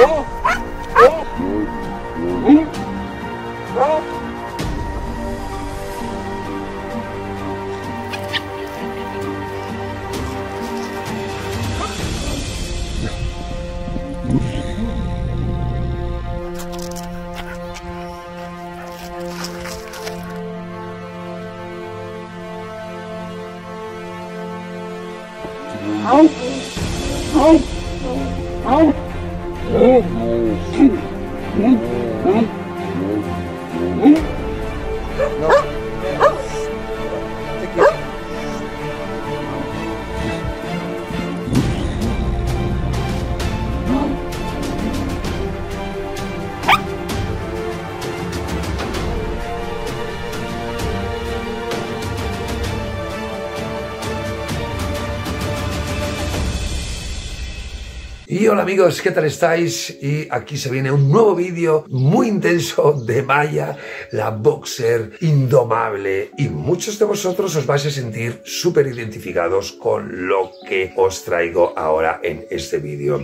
đúng. Um. Y hola amigos, ¿qué tal estáis? Y aquí se viene un nuevo vídeo muy intenso de Maya, la boxer indomable. Y muchos de vosotros os vais a sentir súper identificados con lo que os traigo ahora en este vídeo.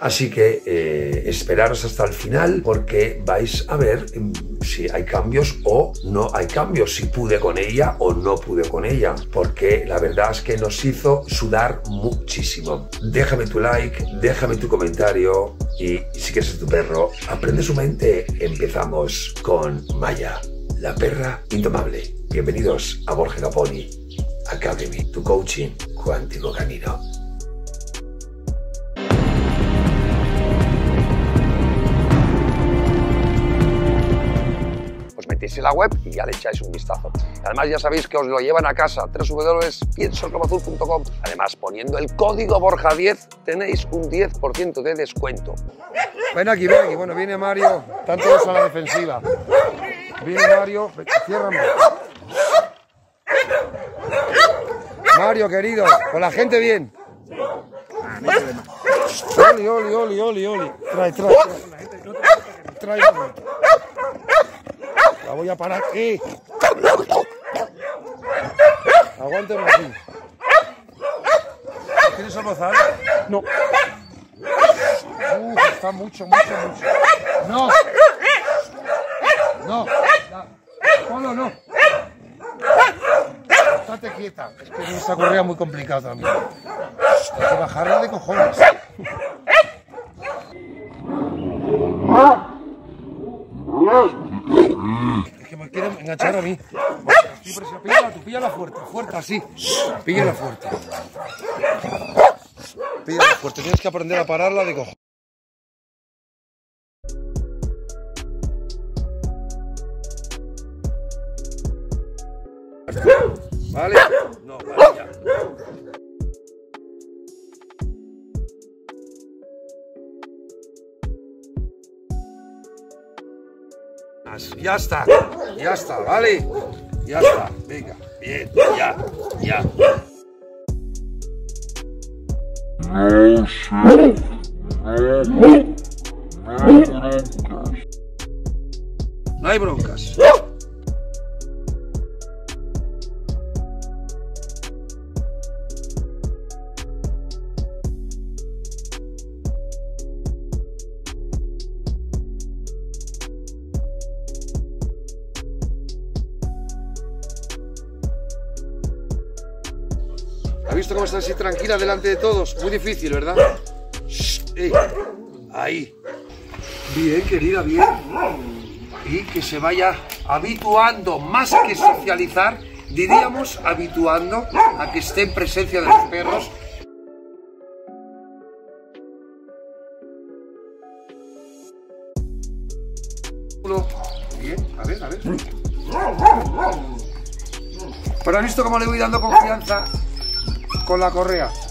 Así que eh, esperaros hasta el final porque vais a ver mm, si hay cambios o no hay cambios, si pude con ella o no pude con ella, porque la verdad es que nos hizo sudar muchísimo. Déjame tu like, déjame tu comentario y si quieres tu perro, aprende su mente. Empezamos con Maya, la perra indomable. Bienvenidos a Borja Caponi Academy, tu coaching cuántico canino. Metéis en la web y ya le echáis un vistazo. Además ya sabéis que os lo llevan a casa, www.piensoelclubazul.com. Además, poniendo el código Borja10 tenéis un 10% de descuento. Ven aquí, ven aquí. Bueno, viene Mario, tanto a la defensiva. Viene Mario, ciérrame. Mario, querido, con la gente bien. Oli, oli, oli, oli, oli. Trae, trae, trae. Trae, la voy a parar aquí. Aguánteme aquí. ¿Quieres almorzar? No. Uf, está mucho, mucho, mucho. No. No. Polo, no. Estate quieta. Es que esta correa muy complicada también. Hay que bajarla de cojones. Es que me quieren enganchar a mí. Píllala, tú píllala fuerte, fuerte, así. Píllala fuerte. Píllala fuerte, tienes que aprender a pararla de cojones. ¿Vale? No, vale, ya. Ya está, ya está, ¿vale? Ya está, venga, bien, ya, ya. No hay broncas. ¿Ha visto cómo está así tranquila delante de todos? Muy difícil, ¿verdad? Ahí. Bien, querida, bien. Y que se vaya habituando, más que socializar, diríamos habituando a que esté en presencia de los perros. Bien, a ver, a ver. Pero has visto cómo le voy dando confianza con la correa.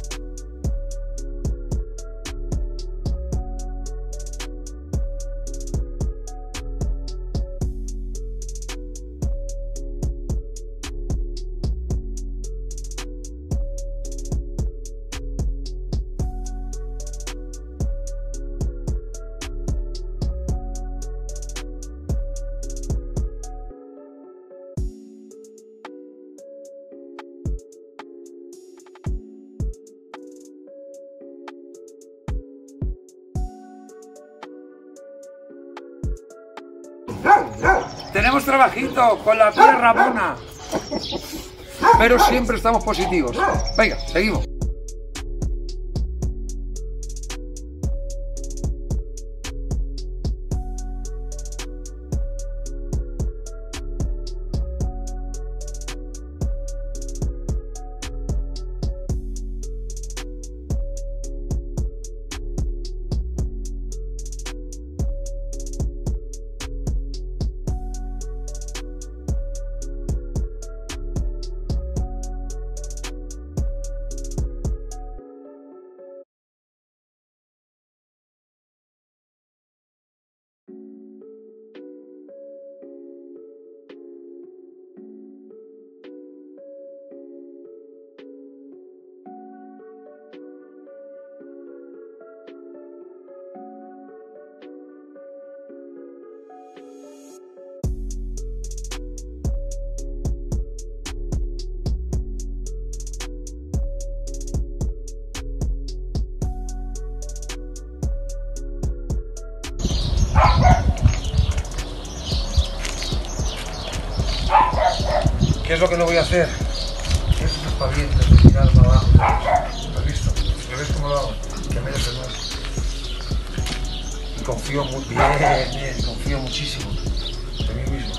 Tenemos trabajito con la tía Ramona. Pero siempre estamos positivos. Venga, seguimos. ¿Qué es lo que no voy a hacer? Esos espavientos de tirar para abajo. ¿Lo has visto? ¿Lo ves cómo lo hago? Que me más. Y confío muy bien, bien, confío muchísimo en mí mismo.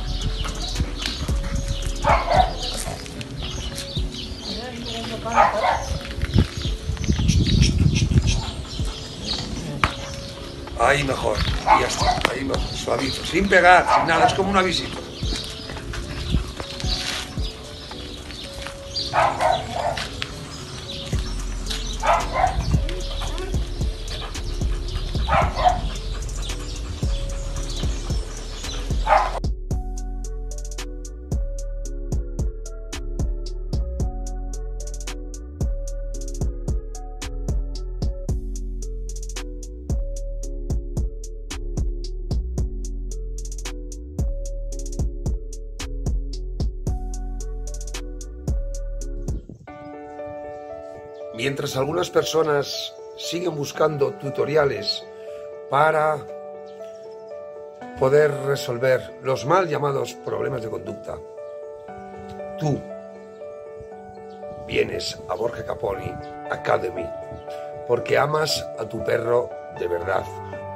Ahí mejor, y ya está, ahí mejor, suavito, sin pegar, sin nada, es como una visita. Oh, Mientras algunas personas siguen buscando tutoriales para poder resolver los mal llamados problemas de conducta, tú vienes a Borja Caponi Academy porque amas a tu perro de verdad,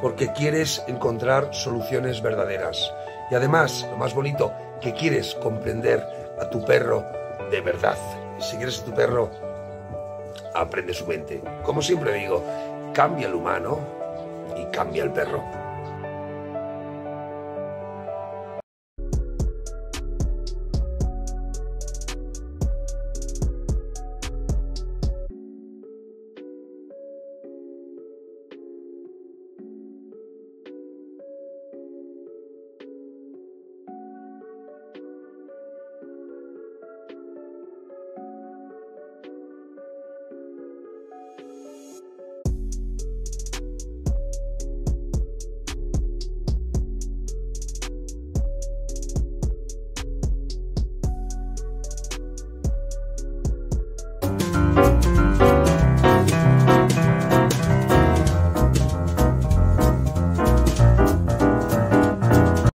porque quieres encontrar soluciones verdaderas y además, lo más bonito, que quieres comprender a tu perro de verdad. Si quieres a tu perro aprende su mente. Como siempre digo, cambia el humano y cambia el perro.